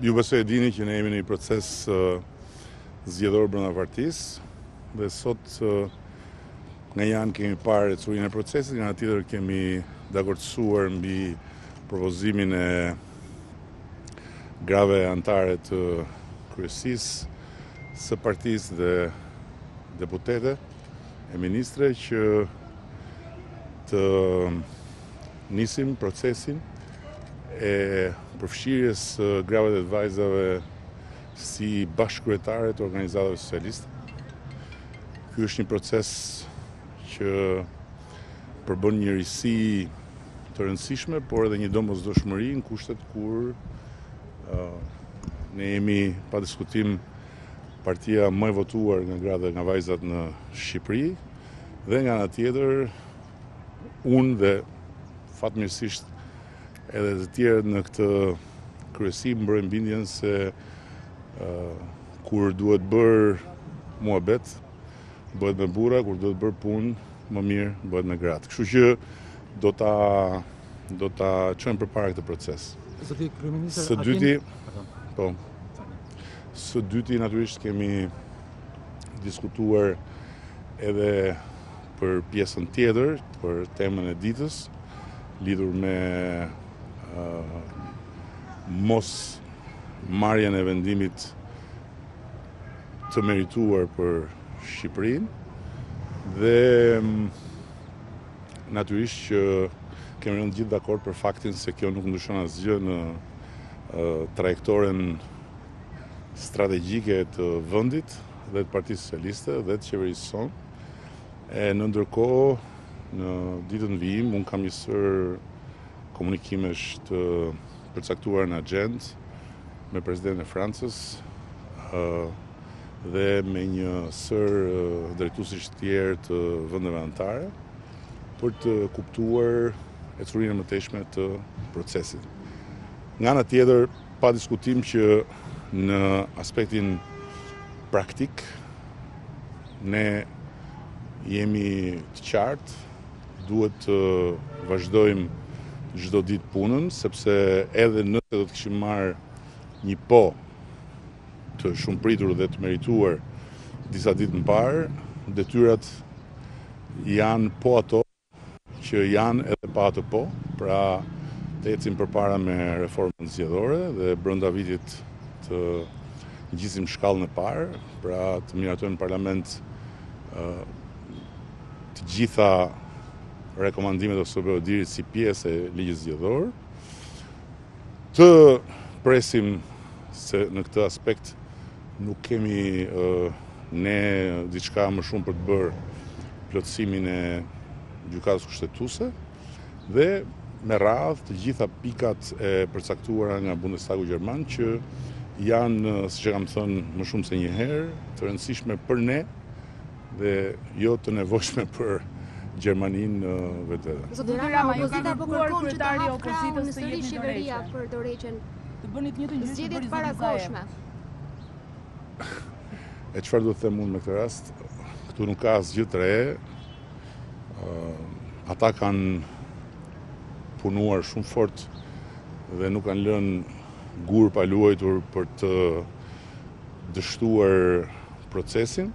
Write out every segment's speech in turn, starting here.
Ju besoj e dini që ne jemi në një proces zgjedhor brenda partisë dhe sot nga njëra anë kemi parë ecurinë e procesit, nga ana tjetër kemi dakordësuar mbi propozimin e grave anëtare të kryesisë së partisë dhe deputete e ministre që të nisim procesin e përfshirjes së grave dhe të vajzave si bashkëkryetare të organizatave socialiste. Ky është një proces që përbën një risi të rëndësishme, por edhe një domosdoshmëri në kushtet kur ne jemi pa diskutim partia më e votuar nga gratë dhe nga vajzat në Shqipëri, dhe nga ana tjetër unë dhe fatmirësisht edhe të tjerë në këtë kryesi mbrojnë bindjen se kur duhet bërë muhabet, bëhet me burra, kur duhet bërë punë, më mirë, bëhet me gra. Kështu që do ta do ta çojmë përpara këtë proces. Zoti kryeministër, së dyti, po. Së dyti natyrisht kemi diskutuar edhe Për pjesën tjetër, për temën e ditës, lidhur me mosmarrjen e vendimit të merituar për Shqipërinë, dhe natyrisht që kemi rënë të gjithë dakord për faktin se kjo nuk ndryshon asgjë në trajektoren strategjike të vendit dhe të partisë socialiste dhe të qeverisë sonë. E në ndërkohë, në ditët në vijim, unë kam një sërë komunikimesh të përcaktuara në axhendë me presidentin e Francës dhe me një sërë drejtuesish të tjerë të vendeve anëtare për të kuptuar ecurinë e mëtejshme të procesit. Nga ana tjetër, pa diskutim që në aspektin praktik, Ne jemi të qartë, duhet të vazhdojmë çdo ditë punën, sepse edhe nëse do të kishim marrë një po të shumëpritur dhe të merituar disa ditë më parë, detyrat janë po ato që janë edhe pa atë po, pra të ecim përpara me reformën zgjedhore dhe brenda vitit të ngjisim shkallën e parë, pra të miratojmë në parlament të gjitha rekomandimet e OSBE-ODIHR-it si pjesë e ligjit zgjedhor. Të presim se në këtë aspekt nuk kemi ne diçka më shumë për të bërë plotësimin e gjykatës kushtetuse dhe me radhë të gjitha pikat e përcaktuara nga Bundestagu Gjerman që janë, siç e kam thënë më shumë se njëherë, të rëndësishme për ne dhe jo të nevojshme për Gjermaninë në vetvete. Zoti Rama, ju keni kërkuar që të hapë krahun në sëri qeveria për dorëheqjen të bënit një të një që bëri para koshme. E çfarë duhet të them unë me këtë rast, këtu nuk ka asgjë të re, ata kanë punuar shumë fort dhe nuk kanë lënë gur pa luajtur për të dështuar procesin,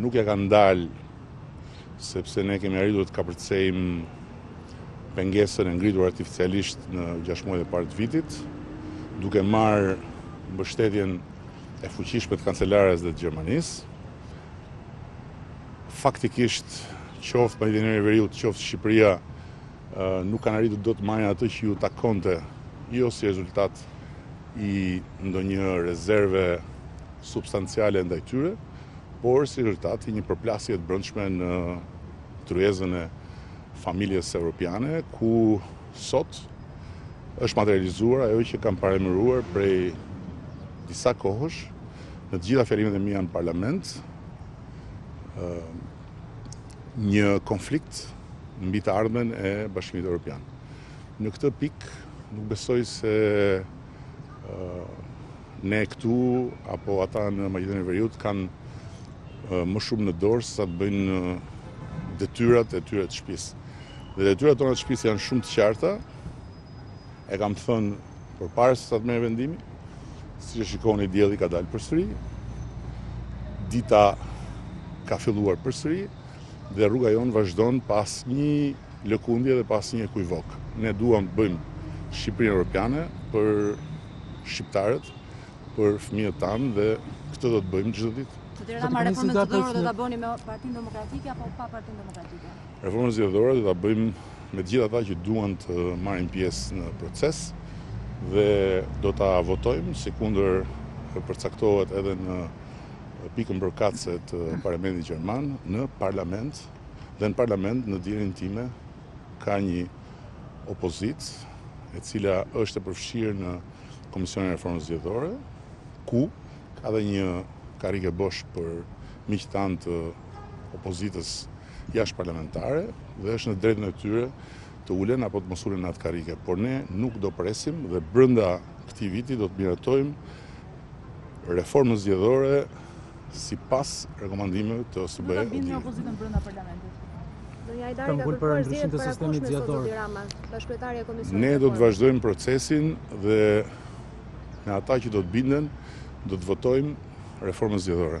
nuk ja kanë dalë sepse ne kemi arritur të kapërcejmë pengesën e ngritur artificialisht në 6 muajt e parë të vitit, duke marrë mbështetjen e fuqishme të kancelares dhe të Gjermanisë. Faktikisht, qoftë Maqedonia e Veriut, qoftë Shqipëria, nuk kanë arritur dot të marrin atë që ju takonte, jo si rezultat i ndonjë rezerve substanciale ndaj tyre, por si rezultat i një përplasje të brendshme në tryezën e familjes evropiane, ku sot është materializuar ajo që kam paralajmëruar prej disa kohësh, në të gjitha fjalimet e mija në parlament, një konflikt mbi të ardhmen e Bashkimit Europian. Në këtë pikë, nuk besoj se ne këtu, apo ata në Maqedoninë e Veriut, kanë më shumë në dorë sesa të bëjnë detyrat e tyre të shpisë. Dhe detyrat tona të shpisë janë shumë të qarta, E kam thënë përpara se sa të merrej vendimi, siç e shikoni dielli ka dalë përsëri. Dita ka filluar përsëri dhe rruga jonë vazhdon pa asnjë lëkundje dhe pa asnjë ekuivok. Ne duam të bëjmë Shqipërinë Europiane për shqiptarët, për fëmijët tanë dhe këtë do të bëjmë çdo ditë. Reformën zgjedhore do ta bëni me partinë demokratike apo pa partinë demokratike? Reformën zgjedhore do ta bëjmë me të gjithë ata që duan të marrin pjesë në proces dhe do ta votojmë sikundër përcaktohet edhe në pikën përkatëse të Parlamentit gjerman në parlament dhe në parlament në dijeninë time ka një opozitë e cila është e përfshirë në Komisionin e Reformës Zgjedhore ku ka dhe një karrige bosh për miqtë tanë të opozitës jashtë parlamentare dhe është në drejtën e tyre të ulen apo të mos ulen në atë karrike. Por ne nuk do presim dhe brenda këtij viti do të miratojmë reformën zgjedhore sipas rekomandimeve të OSBE. Do ta bindni opozitën brenda parlamentit. Ka ngul për ndryshim të sistemit zgjedhor. Ne do të vazhdojmë procesin dhe me ata që do të binden, do të votojmë reformën zgjedhore.